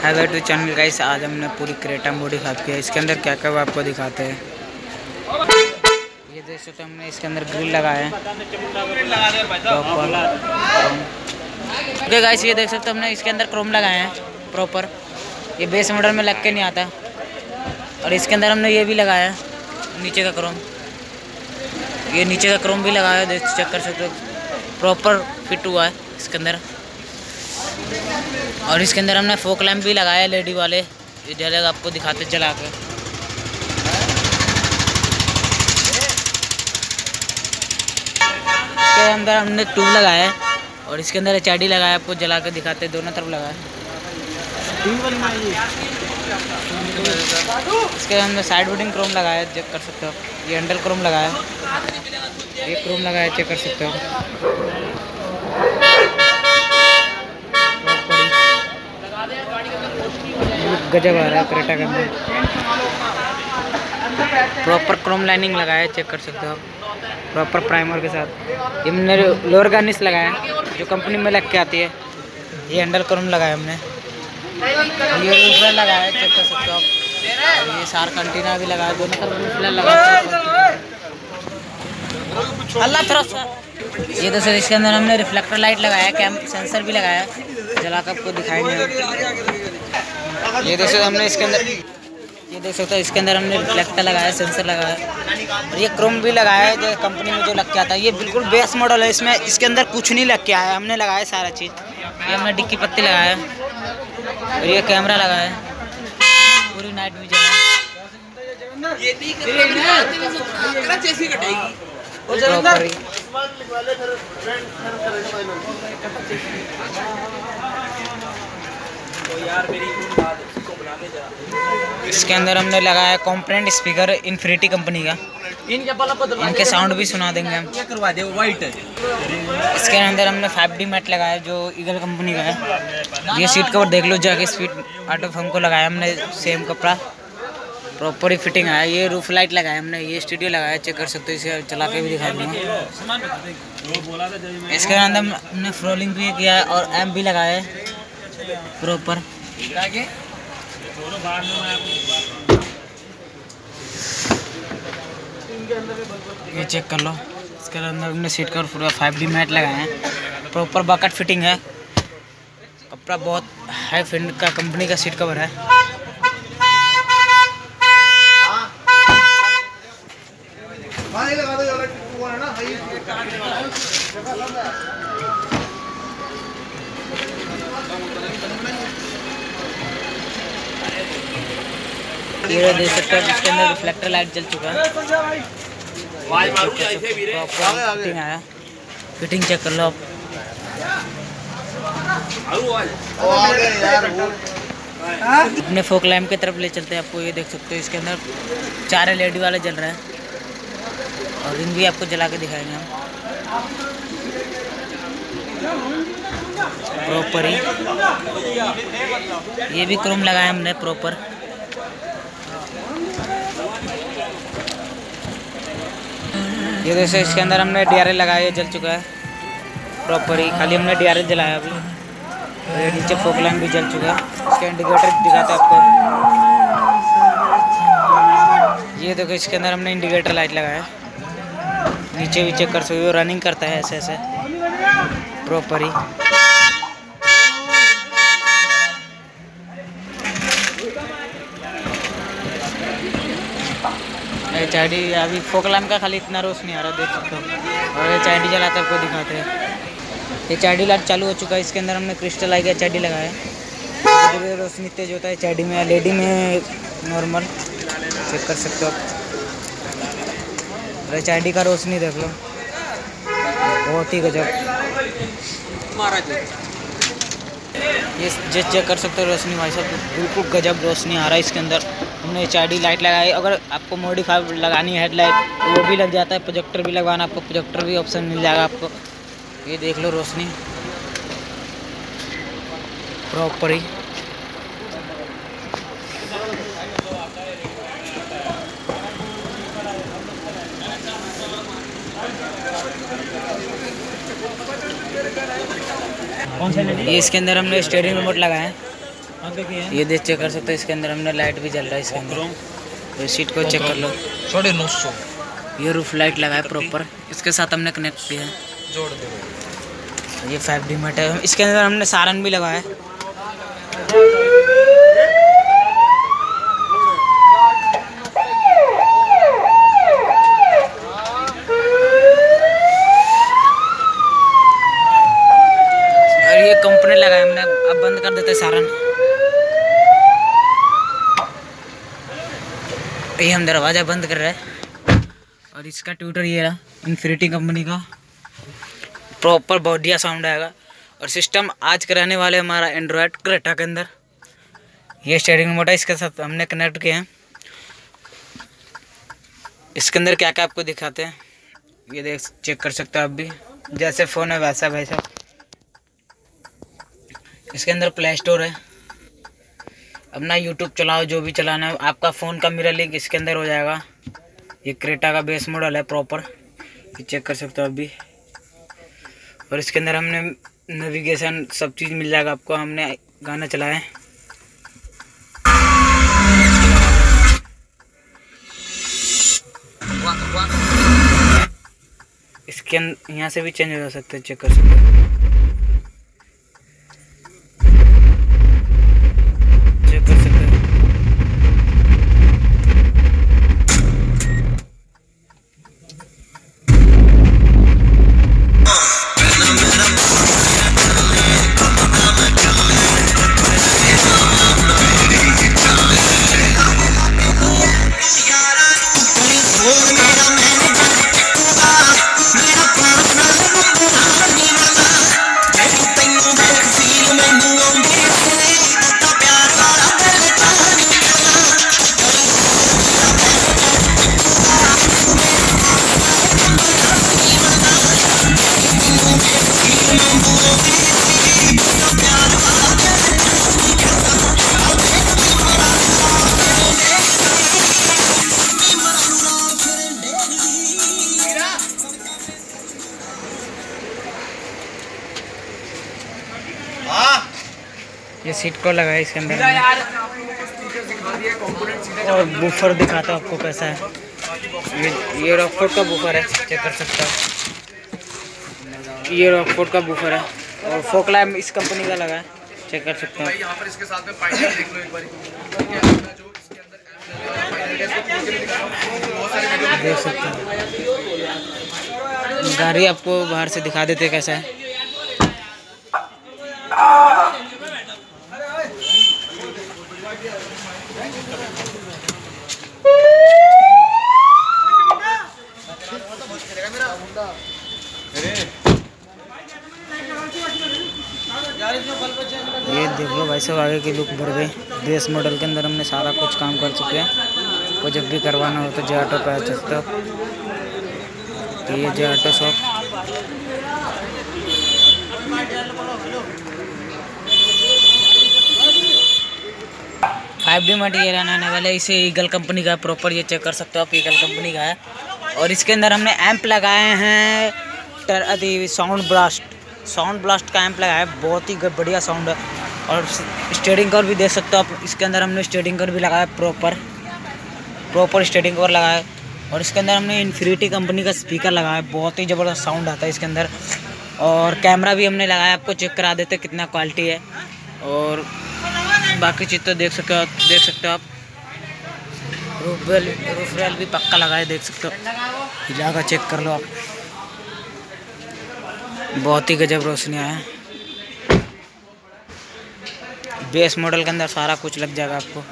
Hello to channel guys आज हमने पूरी क्रेटा मोडी की है। इसके अंदर क्या क्या आपको दिखाते हैं। ये देख सकते हमने इसके अंदर ग्रिल लगाया है। गाइस ये देख सकते हमने इसके अंदर क्रोम लगाए हैं। प्रॉपर ये बेस मॉडल में लग के नहीं आता। और इसके अंदर हमने ये भी लगाया है। नीचे का क्रोम ये नीचे का क्रोम भी लगाया है। देख, चेक कर सकते हो। प्रॉपर फिट हुआ है इसके अंदर। और इसके अंदर हमने फोक लैम्प भी लगाया लेडी वाले। ये जगह आपको दिखाते चला के इसके अंदर हमने ट्यूब लगाया है और इसके अंदर एच लगाया आपको जला के दिखाते दोनों तरफ़ लगाया इसके हमने साइड वुडिंग क्रोम लगाया चेक कर सकते हो ये अंडर क्रोम लगाया ये क्रोम लगाया चेक कर सकते हो गजब आ रहा है क्रेटा के अंदर। प्रॉपर क्रोम लाइनिंग लगाया चेक कर सकते हो आप। प्रॉपर प्राइमर के साथ। ये हमने लोअर गार्निश लगाया जो कंपनी में लग के आती है। ये हैंडल क्रोम लगाया हमने। ये रूफलर लगाया चेक कर सकते हो आप। ये सार कंटीना भी लगाया दोनों तरफ़ रूफलर लगाया। अल्लाह थोड़ा सा ये तो सर इसके अंदर हमने रिफ्लेक्टर लाइट लगाया कैम सेंसर भी लगाया जला कर आपको दिखाएँगे ये देख सकते हमने इसके अंदर ये देख सकते हो इसके अंदर हमने रिफ्लेक्टर लगाया सेंसर लगाया। और ये क्रोम भी लगाया है जो कंपनी में जो लग के आता है ये बिल्कुल बेस्ट मॉडल है इसमें इसके अंदर कुछ नहीं लग के आया हमने लगाया सारा चीज़। ये हमने डिक्की पत्ती लगाया और ये कैमरा लगाया पूरी नाइट में इसके अंदर हमने लगाया कॉम्पोनेंट स्पीकर इन्फिनिटी कंपनी का। इनके साउंड भी सुना देंगे हम। करवा दे वाइट इसके अंदर हमने 5D मैट लगाया जो ईगल कंपनी का है। ये सीट कवर देख लो जाके स्पीड आउट ऑफ़ हमको लगाया हमने सेम कपड़ा। प्रॉपर ही फिटिंग आया ये रूफ लाइट लगाया हमने, ये स्टूडियो लगाया चेक कर सकते हो, इसे चला के भी दिखा दूँगा। इसके अंदर हमने फ्रोलिंग भी किया है और एम भी लगाया है प्रॉपर ये चेक कर लो। इसके अंदर हमने सीट का पूरा फाइव डी मैट लगाए हैं। प्रॉपर बकेट फिटिंग है। कपड़ा बहुत हाई फिट का कंपनी का सीट कवर है। ये देख सकते हो इसके अंदर रिफ्लेक्टर लाइट जल चुका है। फिटिंग आया। फिटिंग चेक कर लो आप। अपने फोक लैम्प की तरफ़ ले चलते हैं आपको ये देख सकते हो इसके अंदर चार एल वाला जल रहा है। और रिंग भी आपको जला के दिखाएँगे हम। प्रॉपर ही। ये भी क्रोम लगाया हमने प्रॉपर ये जैसे इसके अंदर हमने डी लगाया जल चुका है। प्रॉपर ही। खाली हमने डीआरएल जलाया अभी। और ये नीचे फोक लाइन भी जल चुका है। इसका इंडिकेटर दिखाते है आपको। ये देखो, इसके अंदर हमने इंडिकेटर लाइट लगाया। नीचे चेक कर सकते हो रनिंग करता है ऐसे ऐसे। प्रॉपर ही चाइडी, अभी फोकलाम का खाली इतना रोश नहीं आ रहा, देख सकते हो। और ये चाइडी जलाते आपको दिखाते हैं। ये आई डी लाइट चालू हो चुका है, इसके अंदर हमने क्रिस्टल आई गया आई डी लगाया है। रोशनी तेज होता है एच आई डी में लेडी में नॉर्मल चेक कर सकते हो आप। एच आई डी का रोशनी देख लो। बहुत ही गजब। ये जे चेक कर सकते हो रोशनी भाई साहब, बिल्कुल गजब रोशनी आ रहा है इसके अंदर। हमने एच लाइट लगाई। अगर आपको मॉडिफाई लगानी है हेडलाइट तो वो भी लग जाता है। प्रोजेक्टर भी लगवाना, आपको प्रोजेक्टर भी ऑप्शन मिल जाएगा आपको। ये देख लो रोशनी। प्रॉपर ही। कौन सा ये इसके अंदर हमने स्टेरिंग रिमोट लगाया है। ये देख चेक कर सकते हो इसके अंदर हमने लाइट भी जल रहा है इसके अंदर। तो सीट को चेक कर लो। साढ़े नौ सौ। ये रूफ लाइट लगा है प्रॉपर इसके साथ हमने कनेक्ट किया है। जोड़ दो। ये फाइव डी मेट है। इसके अंदर हमने सारन भी लगाया है और ये कंपनी लगाया हमने अब बंद कर देते सारन ये हम दरवाज़ा बंद कर रहे हैं। और इसका ट्यूटर ये रहा इन्फिनिटी कंपनी का। प्रॉपर बढ़िया साउंड आएगा। और सिस्टम आज कराने वाले हमारा एंड्रॉयड क्रेटा के अंदर। ये स्टेयरिंग मोटर इसके साथ हमने कनेक्ट किए हैं। इसके अंदर क्या क्या आपको दिखाते हैं, ये देख चेक कर सकते हो आप भी। जैसे फ़ोन है वैसा वैसा इसके अंदर प्ले स्टोर है। अपना यूट्यूब चलाओ, जो भी चलाना है। आपका फ़ोन का मेरा लिंक इसके अंदर हो जाएगा। ये क्रेटा का बेस मॉडल है प्रॉपर ये चेक कर सकते हो आप भी। और इसके अंदर हमने नेविगेशन सब चीज़ मिल जाएगा आपको। हमने गाना चलाया है। इसके यहाँ से भी चेंज हो सकते हैं। चेक कर सकते हैं। सीट को लगाया इसके अंदर और बूफर दिखाता हूँ आपको कैसा है। ये ये रॉकफोर्ड का बूफर है चेक कर सकते हो। ये रॉकफोर्ड का बूफर है और फोकला इस कंपनी का लगा है चेक कर सकते हो। यहाँ पर इसके साथ में पाइनर देख लो एक बार। देख सकते हो। गाड़ी आपको बाहर से दिखा देते कैसा है। ये देख लो भाई साहब, आगे की लुक बढ़ गई। बेस मॉडल के अंदर हमने सारा कुछ काम कर चुके हैं। को जब भी करवाना हो तो जे ऑटो पे आ सकते हो। तो ये J auto shop five D material आने वाला, इसे ईगल कंपनी का प्रॉपर ये चेक कर सकते हो आप ईगल कंपनी का है। और इसके अंदर हमने एम्प लगाए हैं अति साउंड ब्लास्ट साउंड ब्लास्ट का एम्प लगाया है बहुत ही बढ़िया साउंड है। और स्टेडिंग कवर भी देख सकते हो आप, इसके अंदर हमने स्टेडिंग कवर भी लगाया प्रॉपर प्रॉपर स्टेडिंग कवर लगाया। और इसके अंदर हमने इन्फिनिटी कंपनी का स्पीकर लगाया, बहुत ही ज़बरदस्त साउंड आता है इसके अंदर। और कैमरा भी हमने लगाया, आपको चेक करा देते कितना क्वालिटी है। और बाकी चीज़ तो देख सकते हो देख सकते हो आप। रूफ रेल रूफ रेल भी पक्का लगा है देख सकते हो। जाकर चेक कर लो आप। बहुत ही गजब रोशनी है। बेस मॉडल के अंदर सारा कुछ लग जाएगा आपको।